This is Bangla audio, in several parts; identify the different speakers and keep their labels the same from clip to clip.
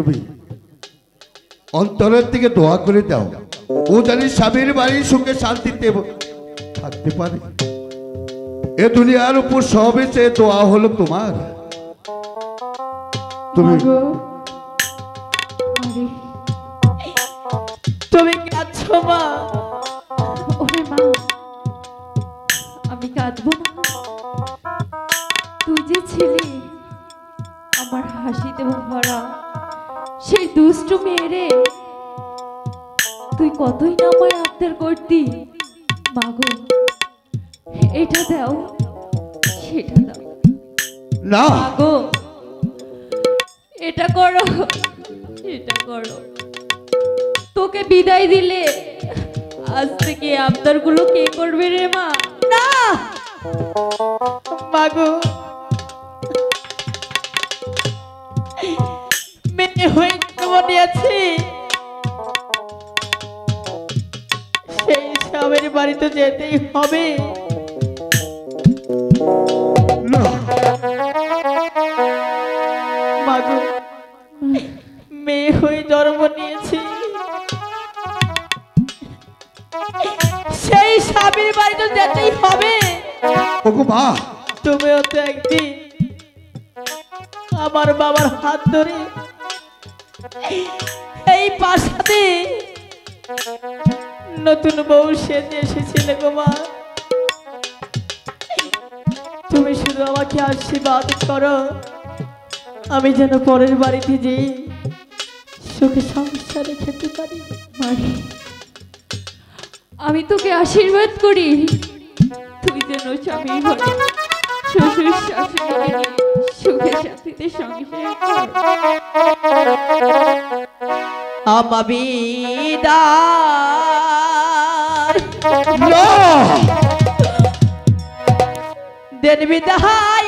Speaker 1: তুমি অন্তরের থেকে দোয়া করে দাও। ও জানি স্বামীর বাড়ি সুখে শান্তিতে থাকতে পারে। এ দুনিয়ার উপর সবে সে দোয়া হলো তোমার। তুমি
Speaker 2: তুমি কাঁদছো মা।
Speaker 3: আমি কাঁদবো তুই যে ছিলি, আমার হাসিতে ভরা। সেই দুষ্টু মেয়েরে তুই কতই না আমায় আবদার করতি? মাগো এটা দাও সেটা দাও।
Speaker 1: না।
Speaker 3: মাগো এটা করো এটা করো। তোকে বিদায় দিলে আজ থেকে আবদারগুলো কে করবে রে মা?
Speaker 2: না। মাগো মেয়ে হয়ে সেই স্বামীর বাড়িতে যেতেই হবে।
Speaker 1: না।
Speaker 2: মেয়ে হয়ে জন্ম নিয়েছি। সেই স্বামীর বাড়িতে যেতেই হবে। তুমিও তো একদিন আমার বাবার হাত ধরে এই পাশাতে নতুন বউ সেজে এসেছিলে গো মা। তুমি শুধু আমাকে আশীর্বাদ করো। আমি যেন পরের বাড়িতে যেই সুখে সংসারে খেতে পারি।
Speaker 3: আমি তোকে আশীর্বাদ করি। তুই যেন স্বামী ঘরে শ্বশুর শাশুড়িকে সুখে শান্তিতে সংসার কর।
Speaker 2: দেন বিদায়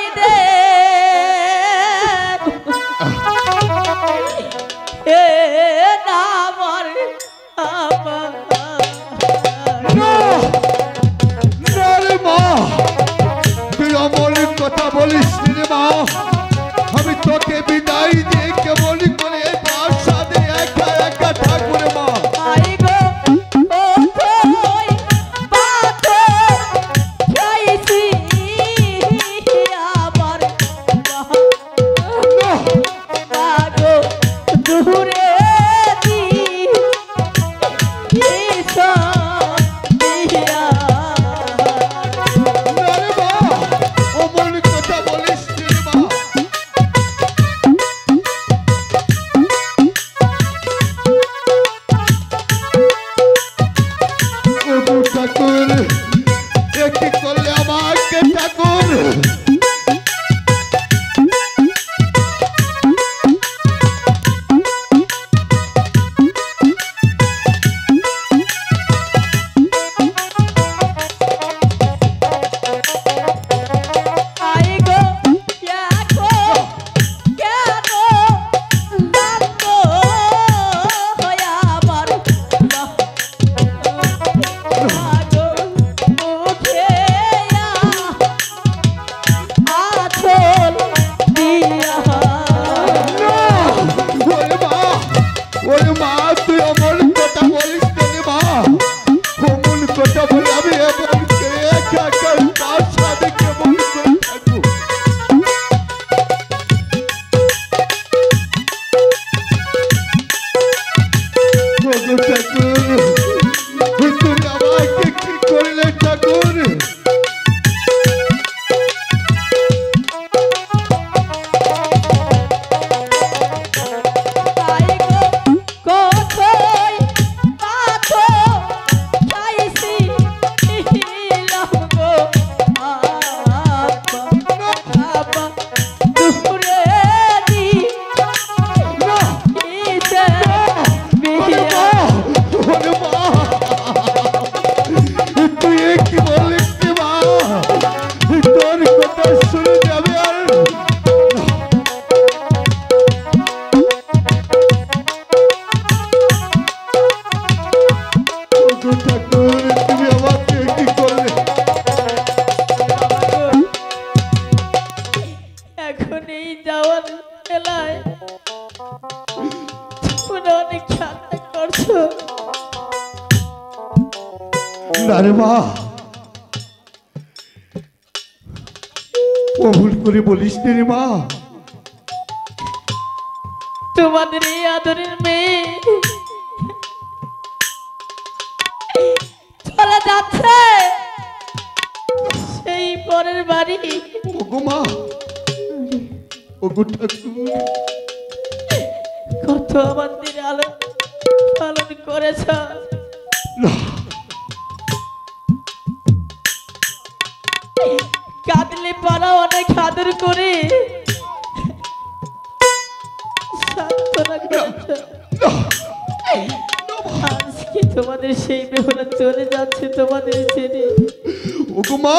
Speaker 1: বলিস মা আমি তোকে বিদায় দিয়ে কেমন
Speaker 2: এখন যাওয়ার
Speaker 1: বেলায় অনেক ঠান্ডা করছ? তোমাদের এই আদরের মেয়ে চলে যাচ্ছে। সেই পরের বাড়ি।
Speaker 2: মা। ওগো
Speaker 1: কত আমার দিনে আলো পালন করেছ। কাঁদলে পালা অনেক আদর করে। তোমাদের সেই বেহলা চলে যাচ্ছে তোমাদের
Speaker 2: ওগো মা।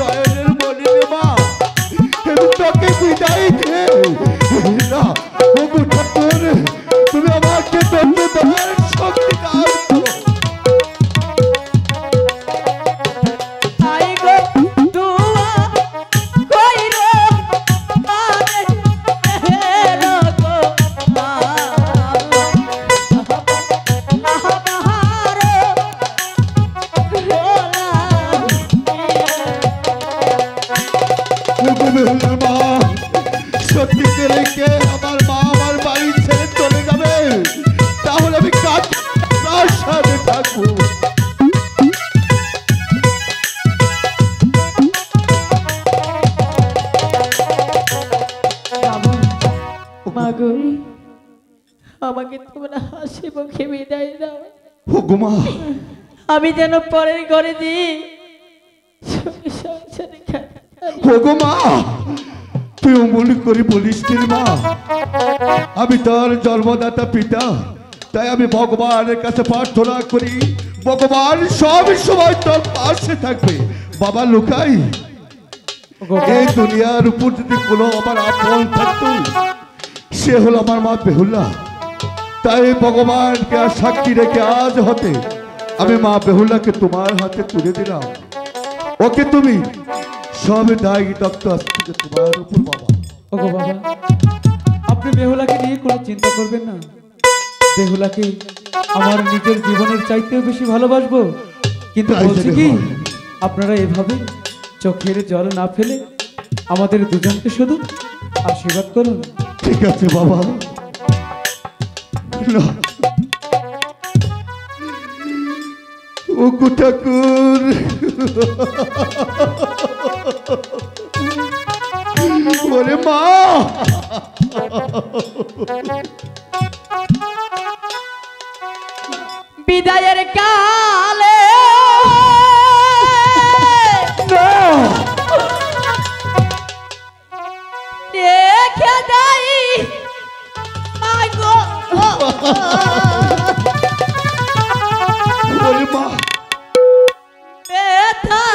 Speaker 1: আদরের দয়ালের মা। আমি তোকে বিদায়
Speaker 2: মুখে বিদায় দাও।
Speaker 1: হুকুমা
Speaker 2: আমি যেন পরের ঘরে দিই।
Speaker 1: হুকুমা তুই অমূল করে বলিস মা। আমি তোর জন্মদাতা পিতা তাই আমি ভগবানের কাছে প্রার্থনা করি। ভগবান সব সময় তোর পাশে থাকবে। বাবা লুকাই এই দুনিয়ার উপর যদি কোনো আমার আপন থাকতো সে হলো আমার মা বেহুল্লা। তাই ভগবানকে আর সাক্ষী রেখে আজ হতে আমি মা বেহুল্লাকে তোমার হাতে তুলে দিলাম। ওকে তুমি সব দায়ী আসতে তোমার উপর বাবা
Speaker 4: ওগো বাবা আপনি বেহুলাকে নিয়ে কোনো চিন্তা করবেন না। বেহুলাকে আমার নিজের জীবনের চাইতেও বেশি ভালোবাসবো। কিন্তু বলছি কি আপনারা এভাবে চোখের জল না ফেলে আমাদের দুজনকে শুধু আশীর্বাদ করুন।
Speaker 1: ঠিক আছে বাবা। না। ও গো ঠাকুর ওরে মা
Speaker 2: বিদায়ের কালে था